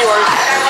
viewers.